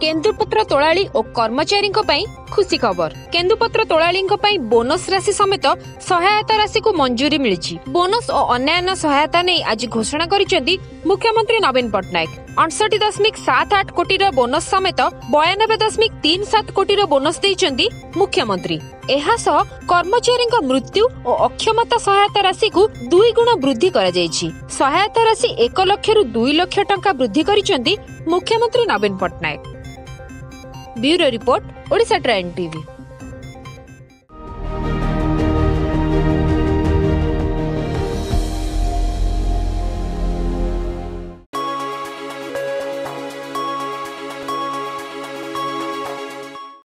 केन्दुपत्र तोलाली कर्मचारी तोलाली बोनस राशि समेत सहायता राशि को मंजूरी मिलिछि बोनस ओ अन्यन सहायता नै आज घोषणा गरिन्छ मुख्यमंत्री नवीन पटनायक 68.78 कोटी रो बोनस समेत 92.37 कोटी रो बोनस को मुख्यमंत्री ଏହା ସହ କର୍ମଚାରୀଙ୍କ ମୃତ୍ୟୁ ଓ ଅକ୍ଷମତା ସହାୟତା ରାଶିକୁ ଦୁଇ ଗୁଣ ବୃଦ୍ଧି କରାଯାଇଛି ସହାୟତା ରାଶି ଏକ ଲକ୍ଷରୁ ଦୁଇ ଲକ୍ଷ ଟଙ୍କା ବୃଦ୍ଧି କରିଛନ୍ତି ମୁଖ୍ୟମନ୍ତ୍ରୀ ନବୀନ ପଟ୍ଟନାୟକ ବ୍ୟୁରୋ ରିପୋର୍ଟ ଓଡ଼ିଶା ଟ୍ରାଇନ୍ ଟିଭି